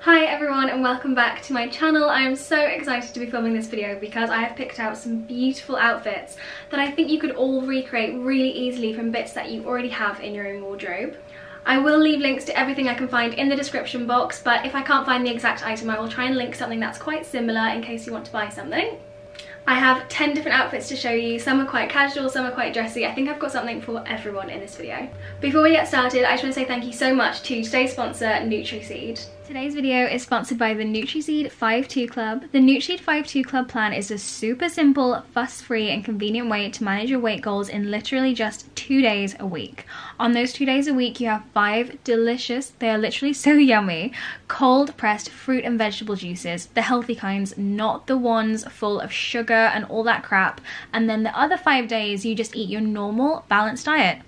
Hi everyone and welcome back to my channel. I am so excited to be filming this video because I have picked out some beautiful outfits that I think you could all recreate really easily from bits that you already have in your own wardrobe. I will leave links to everything I can find in the description box but if I can't find the exact item I will try and link something that's quite similar in case you want to buy something. I have 10 different outfits to show you. Some are quite casual, some are quite dressy. I think I've got something for everyone in this video. Before we get started, I just want to say thank you so much to today's sponsor, NutriSeed. Today's video is sponsored by the NutriSeed 5-2 Club. The NutriSeed 5-2 Club plan is a super simple, fuss-free and convenient way to manage your weight goals in literally just two days a week. On those two days a week, you have five delicious, they are literally so yummy, cold pressed fruit and vegetable juices, the healthy kinds, not the ones full of sugar and all that crap. And then the other five days, you just eat your normal balanced diet.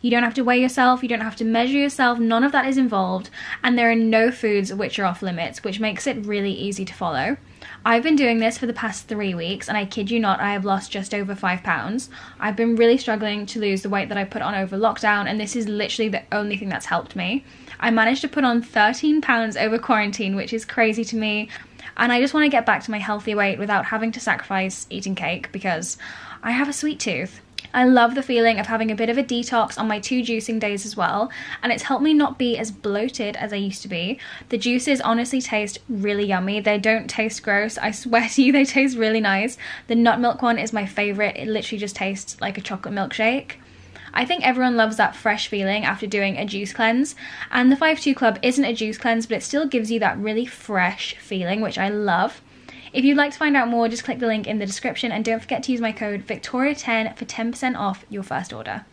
You don't have to weigh yourself, you don't have to measure yourself, none of that is involved, and there are no foods which are off limits, which makes it really easy to follow. I've been doing this for the past three weeks, and I kid you not, I have lost just over five pounds. I've been really struggling to lose the weight that I put on over lockdown, and this is literally the only thing that's helped me. I managed to put on 13 pounds over quarantine, which is crazy to me, and I just want to get back to my healthy weight without having to sacrifice eating cake because I have a sweet tooth. I love the feeling of having a bit of a detox on my two juicing days as well, and it's helped me not be as bloated as I used to be. The juices honestly taste really yummy. They don't taste gross. I swear to you, they taste really nice. The nut milk one is my favorite. It literally just tastes like a chocolate milkshake. I think everyone loves that fresh feeling after doing a juice cleanse. And the 5-2 Club isn't a juice cleanse, but it still gives you that really fresh feeling, which I love. If you'd like to find out more, just click the link in the description and don't forget to use my code Victoria10 for 10% off your first order.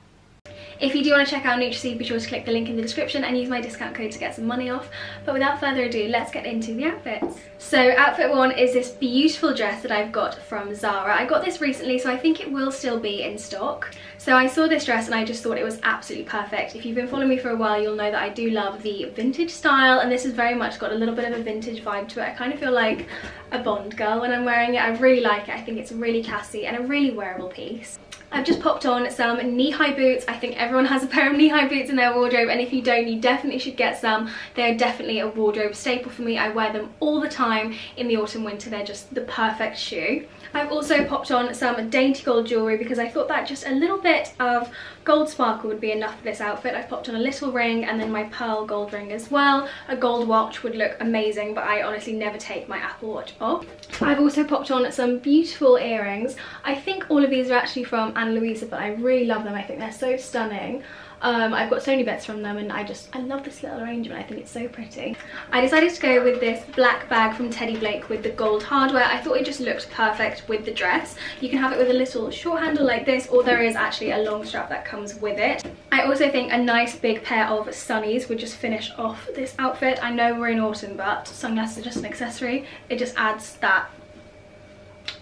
If you do want to check out NutriSeed, be sure to click the link in the description and use my discount code to get some money off. But without further ado, let's get into the outfits. So outfit one is this beautiful dress that I've got from Zara. I got this recently, so I think it will still be in stock. So I saw this dress and I just thought it was absolutely perfect. If you've been following me for a while, you'll know that I do love the vintage style and this has very much got a little bit of a vintage vibe to it. I kind of feel like a Bond girl when I'm wearing it. I really like it. I think it's really classy and a really wearable piece. I've just popped on some knee-high boots. I think everyone has a pair of knee-high boots in their wardrobe and if you don't, you definitely should get some. They're definitely a wardrobe staple for me. I wear them all the time in the autumn winter. They're just the perfect shoe. I've also popped on some dainty gold jewellery because I thought that just a little bit of gold sparkle would be enough for this outfit. I've popped on a little ring and then my pearl gold ring as well. A gold watch would look amazing but I honestly never take my Apple Watch off. I've also popped on some beautiful earrings. I think all of these are actually from Ana Luisa but I really love them. I think they're so stunning. Um, I've got so many bits from them and I just, I love this little arrangement. I think it's so pretty. I decided to go with this black bag from Teddy Blake with the gold hardware. I thought it just looked perfect with the dress. You can have it with a little short handle like this or there is actually a long strap that comes with it. I also think a nice big pair of sunnies would just finish off this outfit. I know we're in autumn but sunglasses are just an accessory. It just adds that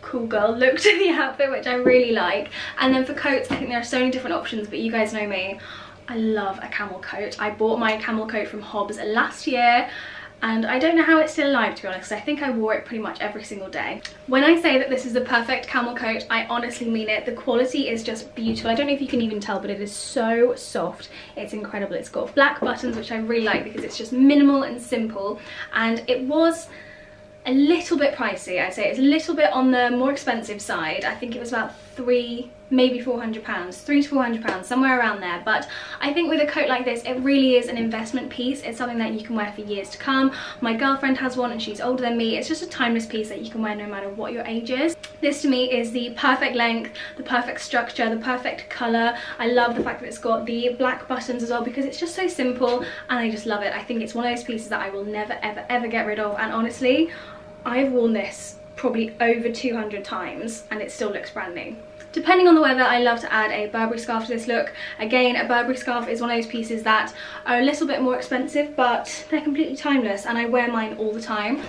cool girl look to the outfit which I really like and then for coats I think there are so many different options but you guys know me I love a camel coat. I bought my camel coat from Hobbs last year and I don't know how it's still alive to be honest I think I wore it pretty much every single day. When I say that this is the perfect camel coat I honestly mean it. The quality is just beautiful. I don't know if you can even tell but it is so soft. It's incredible. It's got black buttons which I really like because it's just minimal and simple and it was a little bit pricey I'd say. It's a little bit on the more expensive side. I think it was about three maybe 400 pounds three to 400 pounds somewhere around there. But i think with a coat like this it really is an investment piece. It's something that you can wear for years to come. My girlfriend has one and she's older than me. It's just a timeless piece that you can wear no matter what your age is. This to me is the perfect length the perfect structure the perfect color. I love the fact that it's got the black buttons as well because it's just so simple and i just love it. I think it's one of those pieces that i will never ever ever get rid of. And honestly i've worn this probably over 200 times and it still looks brand new Depending on the weather, I love to add a Burberry scarf to this look. Again, a Burberry scarf is one of those pieces that are a little bit more expensive, but they're completely timeless and I wear mine all the time.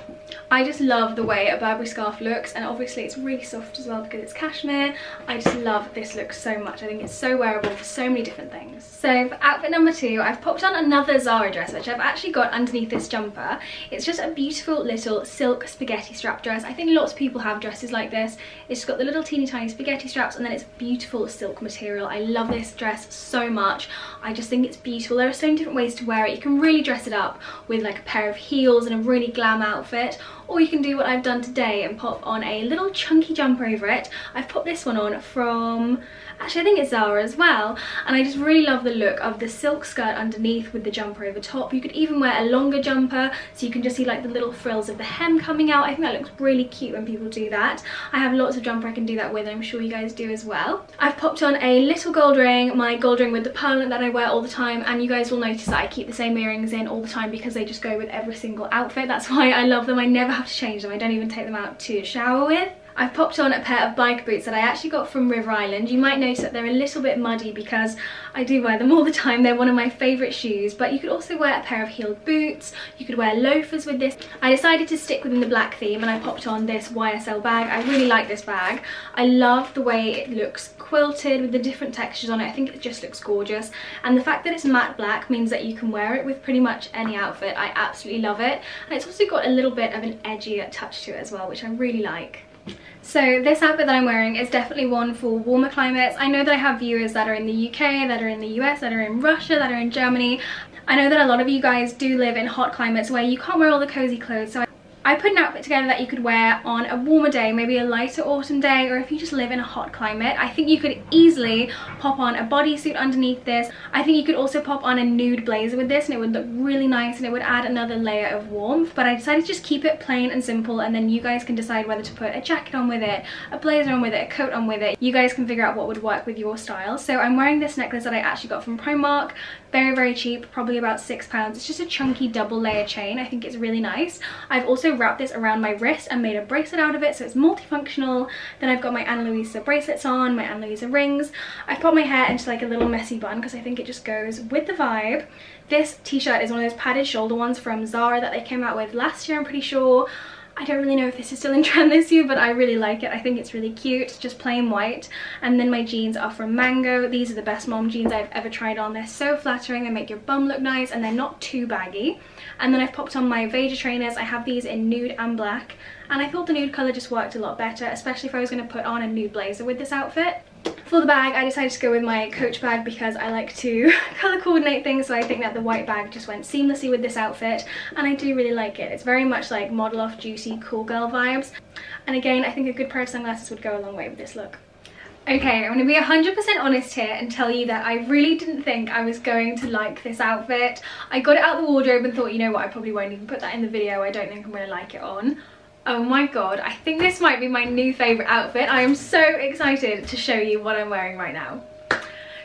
I just love the way a Burberry scarf looks and obviously it's really soft as well because it's cashmere. I just love this look so much. I think it's so wearable for so many different things. So for outfit number two, I've popped on another Zara dress which I've actually got underneath this jumper. It's just a beautiful little silk spaghetti strap dress. I think lots of people have dresses like this. It's got the little teeny tiny spaghetti straps straps and then it's beautiful silk material. I love this dress so much. I just think it's beautiful. There are so many different ways to wear it. You can really dress it up with like a pair of heels and a really glam outfit or you can do what I've done today and pop on a little chunky jumper over it. I've put this one on from Actually, I think it's Zara as well. And I just really love the look of the silk skirt underneath with the jumper over top. You could even wear a longer jumper so you can just see like the little frills of the hem coming out. I think that looks really cute when people do that. I have lots of jumper I can do that with I'm sure you guys do as well. I've popped on a little gold ring, my gold ring with the pearl that I wear all the time and you guys will notice that I keep the same earrings in all the time because they just go with every single outfit. That's why I love them. I never have to change them. I don't even take them out to shower with. I've popped on a pair of bike boots that I actually got from River Island. You might notice that they're a little bit muddy because I do wear them all the time. They're one of my favourite shoes, but you could also wear a pair of heeled boots. You could wear loafers with this. I decided to stick within the black theme and I popped on this YSL bag. I really like this bag. I love the way it looks quilted with the different textures on it. I think it just looks gorgeous. And the fact that it's matte black means that you can wear it with pretty much any outfit. I absolutely love it. And it's also got a little bit of an edgier touch to it as well, which I really like. So this outfit that I'm wearing is definitely one for warmer climates. I know that I have viewers that are in the UK, that are in the US, that are in Russia, that are in Germany. I know that a lot of you guys do live in hot climates where you can't wear all the cozy clothes. So I put an outfit together that you could wear on a warmer day, maybe a lighter autumn day, or if you just live in a hot climate. I think you could easily pop on a bodysuit underneath this. I think you could also pop on a nude blazer with this and it would look really nice and it would add another layer of warmth. But I decided to just keep it plain and simple and then you guys can decide whether to put a jacket on with it, a blazer on with it, a coat on with it. You guys can figure out what would work with your style. So I'm wearing this necklace that I actually got from Primark. Very, very cheap, probably about six pounds. It's just a chunky double layer chain. I think it's really nice. I've also wrapped this around my wrist and made a bracelet out of it so it's multifunctional. Then I've got my Ana Luisa bracelets on, my Ana Luisa rings. I've put my hair into like a little messy bun because I think it just goes with the vibe. This t-shirt is one of those padded shoulder ones from Zara that they came out with last year I'm pretty sure. I don't really know if this is still in trend this year, but I really like it. I think it's really cute, just plain white. And then my jeans are from Mango. These are the best mom jeans I've ever tried on. They're so flattering, they make your bum look nice, and they're not too baggy. And then I've popped on my Veja trainers. I have these in nude and black. And I thought the nude colour just worked a lot better, especially if I was going to put on a nude blazer with this outfit. For the bag, I decided to go with my Coach bag because I like to colour coordinate things, so I think that the white bag just went seamlessly with this outfit, and I do really like it. It's very much like model off juicy cool girl vibes, and again, I think a good pair of sunglasses would go a long way with this look. Okay, I'm going to be 100% honest here and tell you that I really didn't think I was going to like this outfit. I got it out the wardrobe and thought, you know what, I probably won't even put that in the video. I don't think I'm going to like it on. Oh my god, I think this might be my new favourite outfit. I am so excited to show you what I'm wearing right now.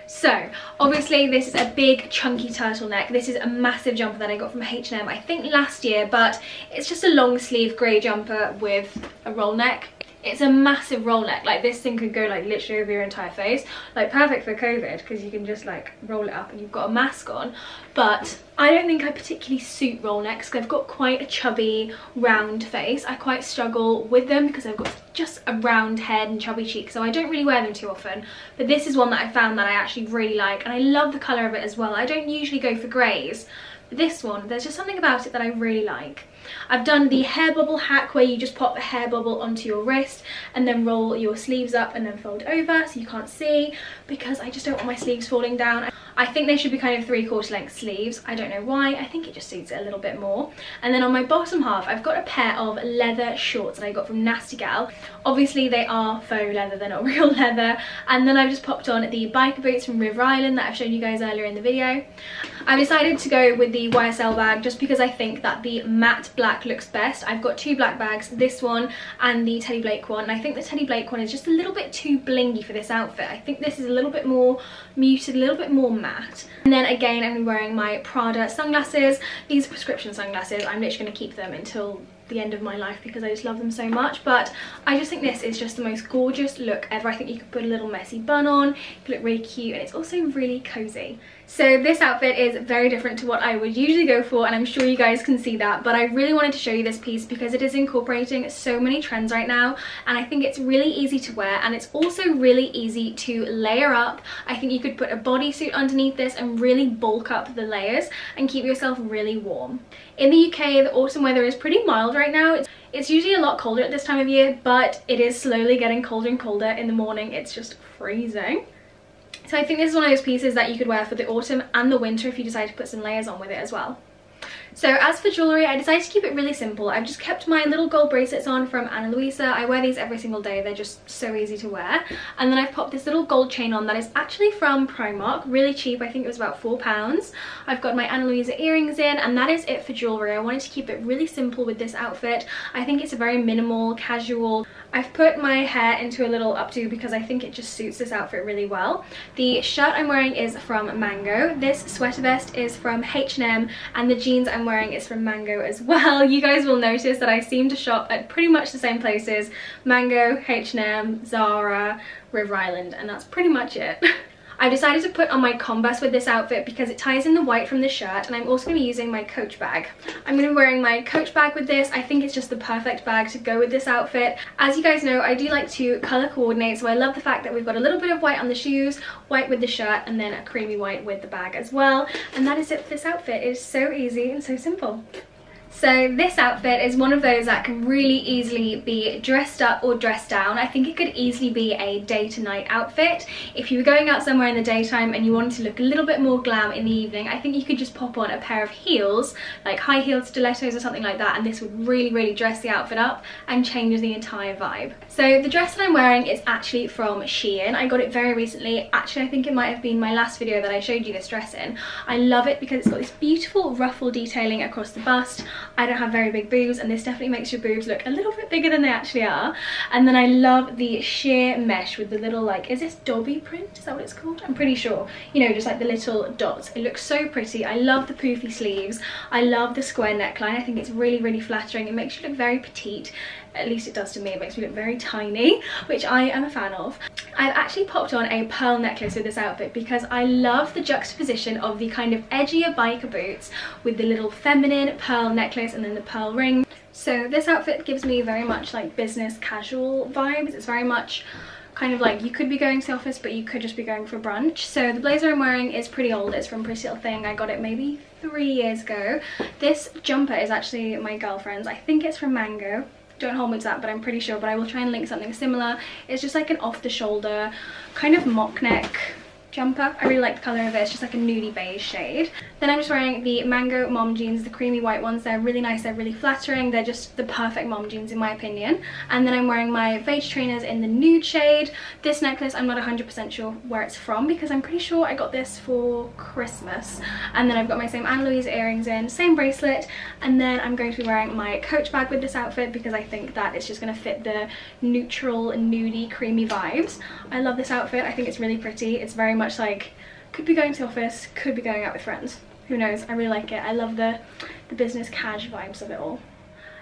So, obviously this is a big chunky turtleneck. This is a massive jumper that I got from H&M, I think last year, but it's just a long sleeve grey jumper with a roll neck it's a massive roll neck like this thing could go like literally over your entire face. Like perfect for covid because you can just like roll it up and you've got a mask on. But i don't think i particularly suit roll necks because i've got quite a chubby round face. I quite struggle with them because i've got just a round head and chubby cheeks so i don't really wear them too often. But this is one that i found that i actually really like and i love the color of it as well. I don't usually go for grays but this one there's just something about it that i really like I've done the hair bobble hack where you just pop a hair bobble onto your wrist and then roll your sleeves up and then fold over so you can't see because I just don't want my sleeves falling down. I think they should be kind of three quarter length sleeves. I don't know why. I think it just suits it a little bit more. And then on my bottom half, I've got a pair of leather shorts that I got from Nasty Gal. Obviously they are faux leather, they're not real leather. And then I've just popped on the biker boots from River Island that I've shown you guys earlier in the video. I decided to go with the YSL bag just because I think that the matte black looks best. I've got two black bags, this one and the Teddy Blake one. And I think the Teddy Blake one is just a little bit too blingy for this outfit. I think this is a little bit more muted, a little bit more matte. And then again, I'm wearing my Prada sunglasses. These are prescription sunglasses. I'm literally going to keep them until the end of my life because I just love them so much but I just think this is just the most gorgeous look ever I think you could put a little messy bun on it could look really cute and it's also really cozy so this outfit is very different to what I would usually go for and I'm sure you guys can see that but I really wanted to show you this piece because it is incorporating so many trends right now and I think it's really easy to wear and it's also really easy to layer up. I think you could put a bodysuit underneath this and really bulk up the layers and keep yourself really warm. In the UK the autumn weather is pretty mild right now. It's, it's usually a lot colder at this time of year, but it is slowly getting colder and colder in the morning. It's just freezing. So I think this is one of those pieces that you could wear for the autumn and the winter if you decide to put some layers on with it as well. So as for jewellery, I decided to keep it really simple. I've just kept my little gold bracelets on from Ana Luisa. I wear these every single day. They're just so easy to wear. And then I've popped this little gold chain on that is actually from Primark. Really cheap. I think it was about £4. I've got my Ana Luisa earrings in and that is it for jewellery. I wanted to keep it really simple with this outfit. I think it's a very minimal, casual. I've put my hair into a little updo because I think it just suits this outfit really well. The shirt I'm wearing is from Mango. This sweater vest is from H&M and the jeans I'm wearing is from Mango as well. You guys will notice that I seem to shop at pretty much the same places. Mango, H&M, Zara, River Island, and that's pretty much it. I've decided to put on my Converse with this outfit because it ties in the white from the shirt and I'm also going to be using my Coach bag. I'm going to be wearing my Coach bag with this. I think it's just the perfect bag to go with this outfit. As you guys know, I do like to colour coordinate, so I love the fact that we've got a little bit of white on the shoes, white with the shirt, and then a creamy white with the bag as well. And that is it for this outfit. It is so easy and so simple. So this outfit is one of those that can really easily be dressed up or dressed down. I think it could easily be a day to night outfit. If you were going out somewhere in the daytime and you wanted to look a little bit more glam in the evening, I think you could just pop on a pair of heels, like high heeled stilettos or something like that, and this would really, really dress the outfit up and change the entire vibe. So the dress that I'm wearing is actually from Shein. I got it very recently. Actually, I think it might have been my last video that I showed you this dress in. I love it because it's got this beautiful ruffle detailing across the bust. I don't have very big boobs and this definitely makes your boobs look a little bit bigger than they actually are. And then I love the sheer mesh with the little like, is this Dobby print? Is that what it's called? I'm pretty sure. You know, just like the little dots. It looks so pretty. I love the poofy sleeves. I love the square neckline. I think it's really, really flattering. It makes you look very petite at least it does to me it makes me look very tiny which I am a fan of. I've actually popped on a pearl necklace with this outfit because I love the juxtaposition of the kind of edgier biker boots with the little feminine pearl necklace and then the pearl ring. So this outfit gives me very much like business casual vibes. It's very much kind of like you could be going to the office but you could just be going for brunch. So the blazer i'm wearing is pretty old. It's from pretty little thing. I got it maybe three years ago. This jumper is actually my girlfriend's. I think it's from mango don't hold me to that but i'm pretty sure but i will try and link something similar. It's just like an off the shoulder kind of mock neck jumper. I really like the colour of it. It's just like a nudie beige shade. Then I'm just wearing the Mango mom jeans, the creamy white ones. They're really nice. They're really flattering. They're just the perfect mom jeans in my opinion. And then I'm wearing my beige trainers in the nude shade. This necklace, I'm not 100% sure where it's from because I'm pretty sure I got this for Christmas. And then I've got my same Ana Luisa earrings in, same bracelet. And then I'm going to be wearing my Coach bag with this outfit because I think that it's just going to fit the neutral, nudie, creamy vibes. I love this outfit. I think it's really pretty. It's very much much like could be going to the office could be going out with friends. Who knows? I really like it. I love the the business cash vibes of it all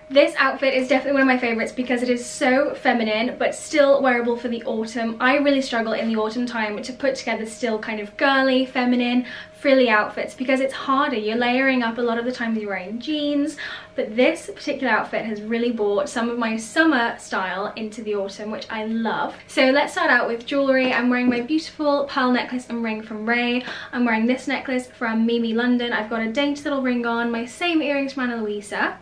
this outfit is definitely one of my favorites because it is so feminine but still wearable for the autumn. I really struggle in the autumn time to put together still kind of girly, feminine, frilly outfits because it's harder. You're layering up a lot of the time you're wearing jeans but this particular outfit has really brought some of my summer style into the autumn which I love. So let's start out with jewellery. I'm wearing my beautiful pearl necklace and ring from Rai. I'm wearing this necklace from Mimi London. I've got a dainty little ring on, my same earrings from Ana Luisa.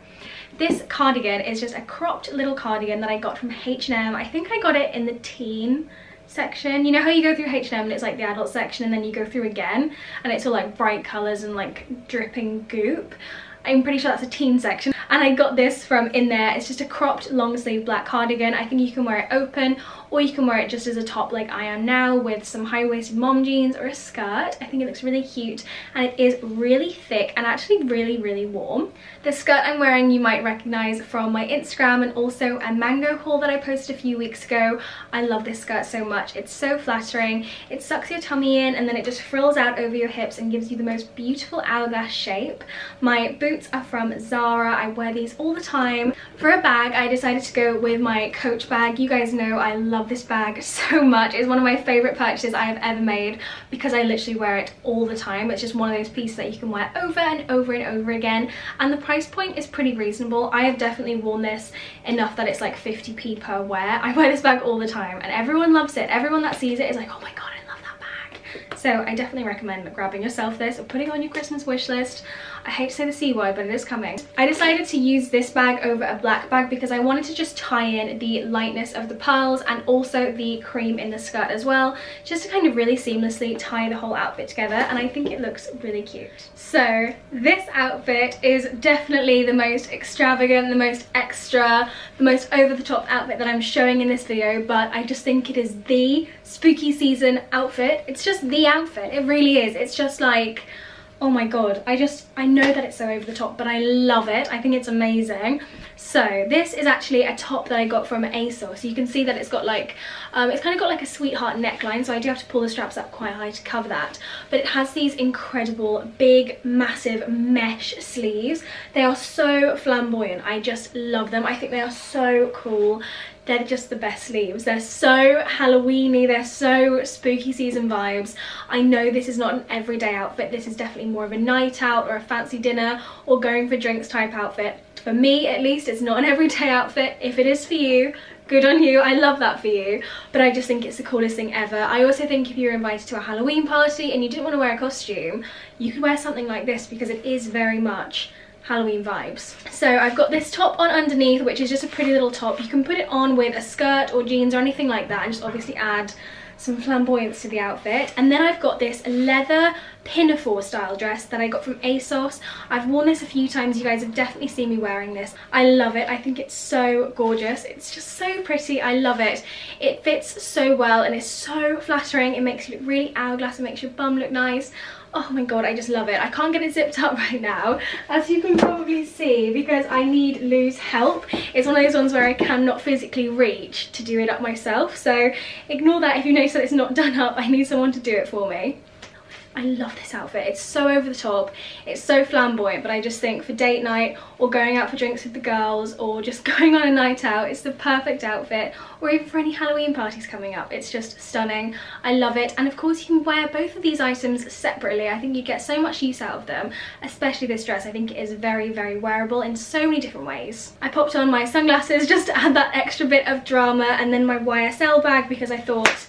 This cardigan is just a cropped little cardigan that I got from H&M. I think I got it in the teen section. You know how you go through H&M and it's like the adult section and then you go through again and it's all like bright colours and like dripping goop. I'm pretty sure that's a teen section. And I got this from in there. It's just a cropped long sleeve black cardigan. I think you can wear it open or you can wear it just as a top like I am now with some high-waisted mom jeans or a skirt. I think it looks really cute and it is really thick and actually really, really warm. The skirt I'm wearing you might recognize from my Instagram and also a mango haul that I posted a few weeks ago. I love this skirt so much. It's so flattering. It sucks your tummy in and then it just frills out over your hips and gives you the most beautiful hourglass shape. My boots are from Zara. I wear these all the time. For a bag, I decided to go with my Coach bag. You guys know I love this bag so much. It's one of my favourite purchases I have ever made because I literally wear it all the time. It's just one of those pieces that you can wear over and over and over again. And the price point is pretty reasonable. I have definitely worn this enough that it's like 50p per wear. I wear this bag all the time and everyone loves it. Everyone that sees it is like, oh my god, I love that bag. So I definitely recommend grabbing yourself this or putting on your Christmas wish list. I hate to say the C word, but it is coming. I decided to use this bag over a black bag because I wanted to just tie in the lightness of the pearls and also the cream in the skirt as well, just to kind of really seamlessly tie the whole outfit together. And I think it looks really cute. So this outfit is definitely the most extravagant, the most extra, the most over the top outfit that I'm showing in this video, but I just think it is the spooky season outfit. It's just the outfit, it really is. It's just like, oh my god i just i know that it's so over the top but i love it. I think it's amazing so this is actually a top that i got from asos. So you can see that it's got like um, it's kind of got like a sweetheart neckline so i do have to pull the straps up quite high to cover that. But it has these incredible big massive mesh sleeves. They are so flamboyant. I just love them. I think they are so cool. They're just the best sleeves. They're so Halloweeny, they're so spooky season vibes. I know this is not an everyday outfit, this is definitely more of a night out or a fancy dinner or going for drinks type outfit. For me, at least, it's not an everyday outfit. If it is for you, good on you i love that for you but i just think it's the coolest thing ever i also think if you're invited to a halloween party and you didn't want to wear a costume you could wear something like this because it is very much Halloween vibes. So I've got this top on underneath, which is just a pretty little top. You can put it on with a skirt or jeans or anything like that and just obviously add some flamboyance to the outfit. And then I've got this leather pinafore style dress that I got from ASOS. I've worn this a few times. You guys have definitely seen me wearing this. I love it. I think it's so gorgeous. It's just so pretty. I love it. It fits so well and it's so flattering. It makes you look really hourglass. It makes your bum look nice oh my god i just love it. I can't get it zipped up right now as you can probably see because i need lou's help. It's one of those ones where i cannot physically reach to do it up myself so ignore that if you notice that it's not done up. I need someone to do it for me I love this outfit. It's so over the top. It's so flamboyant, but I just think for date night or going out for drinks with the girls or just going on a night out, it's the perfect outfit. Or even for any Halloween parties coming up. It's just stunning. I love it. And of course you can wear both of these items separately. I think you get so much use out of them, especially this dress. I think it is very, very wearable in so many different ways. I popped on my sunglasses just to add that extra bit of drama and then my YSL bag because I thought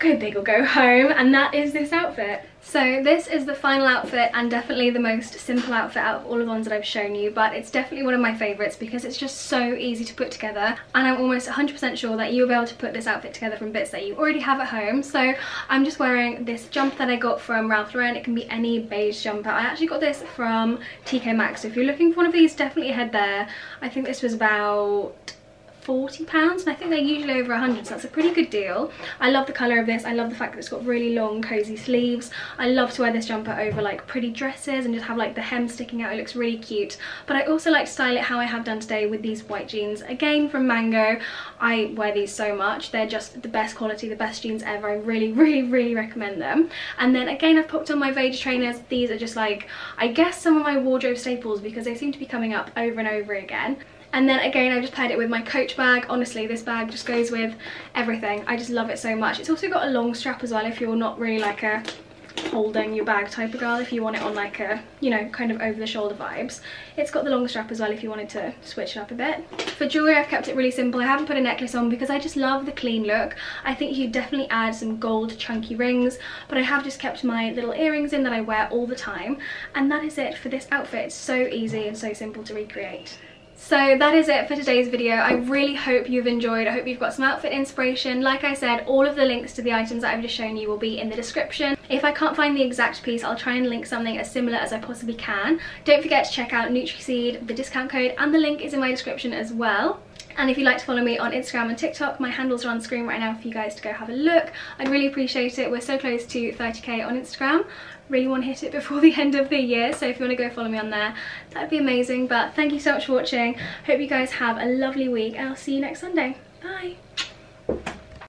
go big or go home and that is this outfit. So this is the final outfit and definitely the most simple outfit out of all of the ones that I've shown you but it's definitely one of my favourites because it's just so easy to put together and I'm almost 100% sure that you'll be able to put this outfit together from bits that you already have at home. So I'm just wearing this jumper that I got from Ralph Lauren. It can be any beige jumper. I actually got this from TK Maxx so if you're looking for one of these definitely head there. I think this was about 40 pounds and I think they're usually over 100 so that's a pretty good deal. I love the color of this. I love the fact that it's got really long cozy sleeves. I love to wear this jumper over like pretty dresses and just have like the hem sticking out. It looks really cute. But I also like to style it how I have done today with these white jeans. Again from Mango. I wear these so much. They're just the best quality the best jeans ever. I really really really recommend them. And then again I've popped on my Veja trainers. These are just like I guess some of my wardrobe staples because they seem to be coming up over and over again and then again, I just paired it with my Coach bag. Honestly, this bag just goes with everything. I just love it so much. It's also got a long strap as well if you're not really like a holding your bag type of girl if you want it on like a you know kind of over the shoulder vibes. It's got the long strap as well if you wanted to switch it up a bit. For jewelry i've kept it really simple. I haven't put a necklace on because i just love the clean look. I think you definitely add some gold chunky rings but i have just kept my little earrings in that i wear all the time. And that is it for this outfit. It's so easy and so simple to recreate so that is it for today's video. I really hope you've enjoyed. I hope you've got some outfit inspiration. Like I said, all of the links to the items that I've just shown you will be in the description. If I can't find the exact piece, I'll try and link something as similar as I possibly can. Don't forget to check out NutriSeed, the discount code, and the link is in my description as well. And if you'd like to follow me on Instagram and TikTok, my handles are on screen right now for you guys to go have a look. I'd really appreciate it. We're so close to 30k on Instagram. Really want to hit it before the end of the year so if you want to go follow me on there that'd be amazing. But thank you so much for watching. Hope you guys have a lovely week and I'll see you next Sunday. Bye